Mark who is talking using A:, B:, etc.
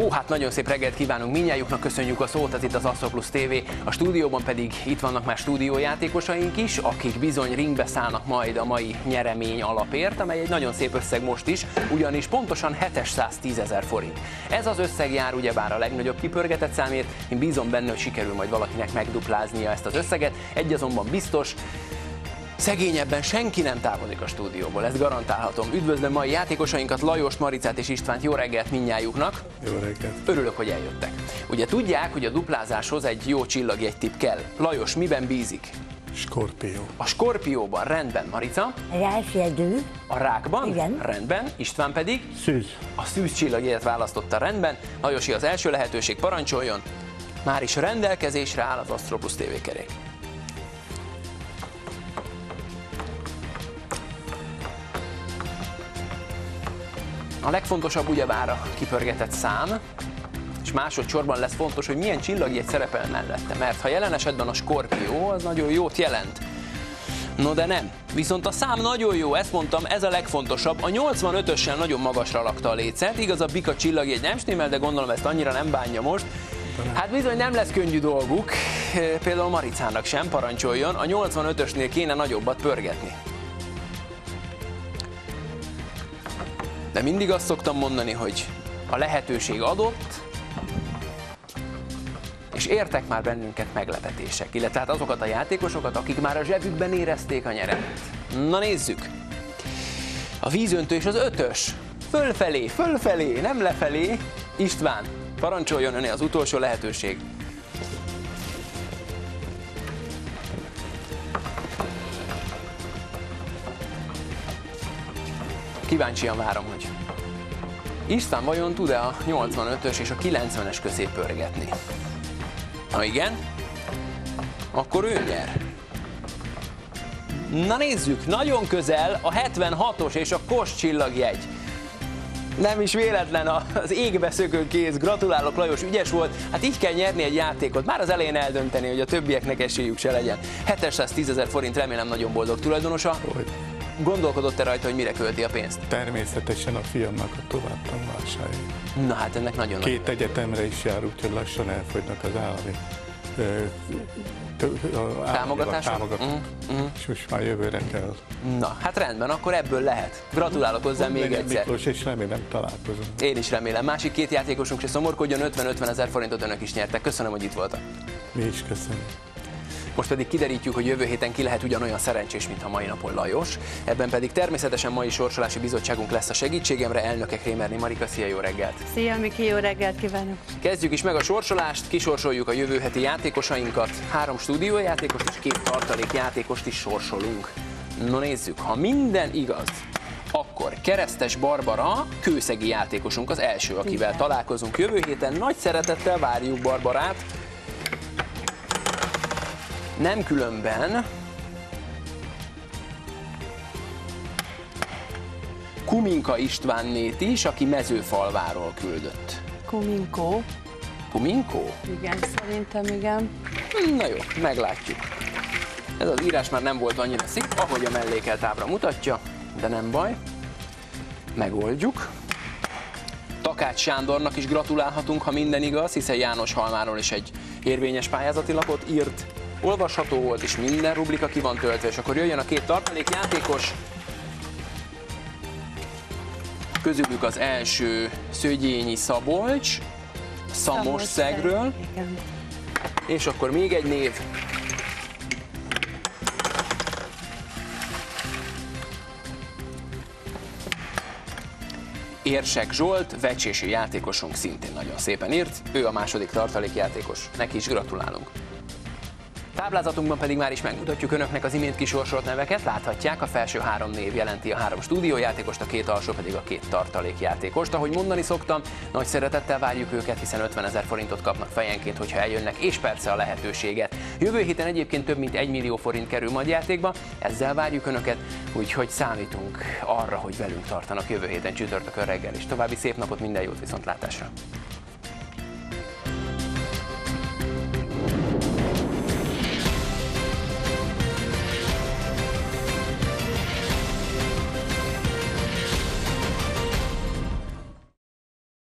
A: Ó, hát nagyon szép reggelt kívánunk minnyájuknak, köszönjük a szót, ez itt az Astro Plus TV. A stúdióban pedig itt vannak már stúdiójátékosaink is, akik bizony ringbe szállnak majd a mai nyeremény alapért, amely egy nagyon szép összeg most is, ugyanis pontosan 710 ezer forint. Ez az összeg jár ugyebár a legnagyobb kipörgetett számért, én bízom benne, hogy sikerül majd valakinek megdupláznia ezt az összeget. Egy azonban biztos, Szegényebben senki nem távozik a stúdióból, ezt garantálhatom. Üdvözlöm mai játékosainkat, Lajos, Maricát és Istvánt, jó reggelt mindnyájuknak.
B: Jó reggelt.
A: Örülök, hogy eljöttek. Ugye tudják, hogy a duplázáshoz egy jó egy tipp kell. Lajos, miben bízik?
B: Skorpió.
A: A skorpióban rendben, Marica.
C: Ráfjedő.
A: A rákban?
C: Igen.
A: Rendben. István pedig?
B: Szűz.
A: A szűz csillagját választotta rendben. Lajosi az első lehetőség, parancsoljon. Már is rendelkezésre áll az Astropus TV kerék. A legfontosabb ugyebár a kipörgetett szám, és másodszorban lesz fontos, hogy milyen csillagjegy szerepel mellette, mert ha jelen esetben a skorpió, az nagyon jót jelent. No de nem. Viszont a szám nagyon jó, ezt mondtam, ez a legfontosabb. A 85-össel nagyon magasra lakta a lécet, igaz a bika csillagjegy nem stimmel, de gondolom ezt annyira nem bánja most. Hát bizony nem lesz könnyű dolguk, például Maricának sem parancsoljon, a 85-ösnél kéne nagyobbat pörgetni. De mindig azt szoktam mondani, hogy a lehetőség adott, és értek már bennünket meglepetések, illetve hát azokat a játékosokat, akik már a zsebükben érezték a nyereményt. Na nézzük! A vízöntő és az ötös. Fölfelé, fölfelé, nem lefelé. István, parancsoljon öné az utolsó lehetőség. Kíváncsian várom, hogy István vajon tud-e a 85-ös és a 90-es közé pörgetni? Ha igen, akkor ő nyer. Na nézzük, nagyon közel a 76-os és a kos csillagjegy. Nem is véletlen az égbe szökő kéz. Gratulálok, Lajos, ügyes volt. Hát így kell nyerni egy játékot. Már az elején eldönteni, hogy a többieknek esélyük se legyen. 710 ezer forint, remélem nagyon boldog tulajdonosa.
B: Hogy
A: Gondolkodott-e rajta, hogy mire költi a pénzt?
B: természetesen a fiamnak a továbbtanulásáért.
A: Na hát ennek nagyon nagy.
B: Két egyetemre is jár, úgyhogy lassan elfogynak az állami
A: Támogatások?
B: támogatók.
A: Mhm, mhm.
B: És most már jövőre kell.
A: Na, hát rendben, akkor ebből lehet. Gratulálok hozzá még
B: Legyen
A: egyszer.
B: Miklós, és remélem találkozunk.
A: Én is remélem. Másik két játékosunk se szomorkodjon, 50-50 ezer forintot önök is nyertek. Köszönöm, hogy itt voltak.
B: Mi is köszönjük.
A: Most pedig kiderítjük, hogy jövő héten ki lehet ugyanolyan szerencsés, mint a mai napon Lajos. Ebben pedig természetesen mai sorsolási bizottságunk lesz a segítségemre, elnöke Krémerni Marika. Szia, jó reggelt!
D: Szia, Miki, jó reggelt kívánok!
A: Kezdjük is meg a sorsolást, kisorsoljuk a jövő heti játékosainkat. Három stúdiójátékost és két tartalék játékost is sorsolunk. Na nézzük, ha minden igaz, akkor Keresztes Barbara, kőszegi játékosunk az első, akivel találkozunk jövő héten. Nagy szeretettel várjuk Barbarát. Nem különben Kuminka Istvánnét is, aki mezőfalváról küldött.
D: Kuminko.
A: Kuminko?
D: Igen, szerintem igen.
A: Na jó, meglátjuk. Ez az írás már nem volt annyira szép, ahogy a mellékelt ábra mutatja, de nem baj. Megoldjuk. Takács Sándornak is gratulálhatunk, ha minden igaz, hiszen János Halmáról is egy érvényes pályázati lapot írt. Olvasható volt, és minden rubrika ki van töltve, és akkor jöjjön a két tartalék játékos. Közülük az első Szögyényi Szabolcs, Szamos Szegről, és akkor még egy név. Érsek Zsolt, vecsési játékosunk szintén nagyon szépen írt. Ő a második tartalékjátékos. Neki is gratulálunk. Táblázatunkban pedig már is megmutatjuk önöknek az imént kisorsolt neveket. Láthatják, a felső három név jelenti a három stúdiójátékost, a két alsó pedig a két tartalékjátékost. Ahogy mondani szoktam, nagy szeretettel várjuk őket, hiszen 50 ezer forintot kapnak fejenként, hogyha eljönnek, és persze a lehetőséget. Jövő héten egyébként több mint 1 millió forint kerül majd játékba, ezzel várjuk önöket, úgyhogy számítunk arra, hogy velünk tartanak jövő héten csütörtökön reggel is. További szép napot, minden jót viszontlátásra!